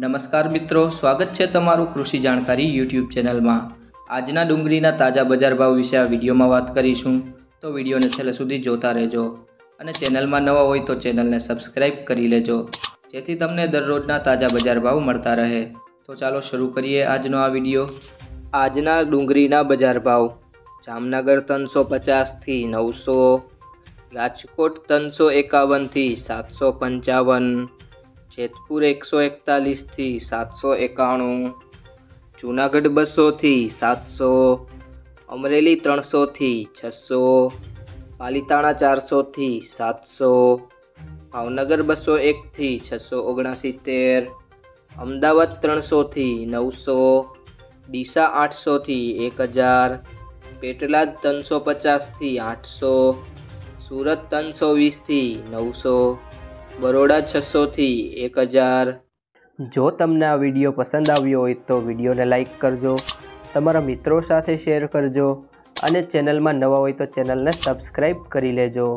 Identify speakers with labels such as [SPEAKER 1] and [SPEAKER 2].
[SPEAKER 1] નમસ્કાર મિત્રો, સ્વાગત છે તમારું કૃષિ જાણકારી યુટ્યુબ ચેનલમાં. આજના ડુંગળીના તાજા બજાર ભાવ વિશે આ વિડીયોમાં વાત કરીશું. તો વિડીયોને છેલ્લે સુધી જોતા રહેજો. અને ચેનલમાં નવા હોય તો ચેનલને સબસ્ક્રાઈબ કરી લેજો, જેથી તમને દરરોજના તાજા બજાર ભાવ મળતા રહે. તો ચાલો શરૂ કરીએ આજનો આ વીડિયો. આજના ડુંગળીના બજાર ભાવ. જામનગર ત્રણસો પચાસથી નવસો, રાજકોટ ત્રણસો એકાવનથી સાતસો પંચાવન જેતપુર એકસો એકતાલીસથી સાતસો એકાણું, જુનાગઢ બસોથી સાતસો, અમરેલી ત્રણસોથી છસો, પાલીતાણા ચારસોથી સાતસો, ભાવનગર બસો એકથી છસો ઓગણસિત્તેર, અમદાવાદ ત્રણસોથી નવસો, ડીસા આઠસોથી એક હજાર, પેટલાદ ત્રણસો પચાસથી આઠસો, સુરત ત્રણસો વીસથી નવસો બરોડા છસોથી એક હજાર. જો તમને આ વીડિયો પસંદ આવ્યો હોય તો વિડીયોને લાઇક કરજો, તમારા મિત્રો સાથે શેર કરજો અને ચેનલમાં નવા હોય તો ચેનલને સબસ્ક્રાઈબ કરી લેજો.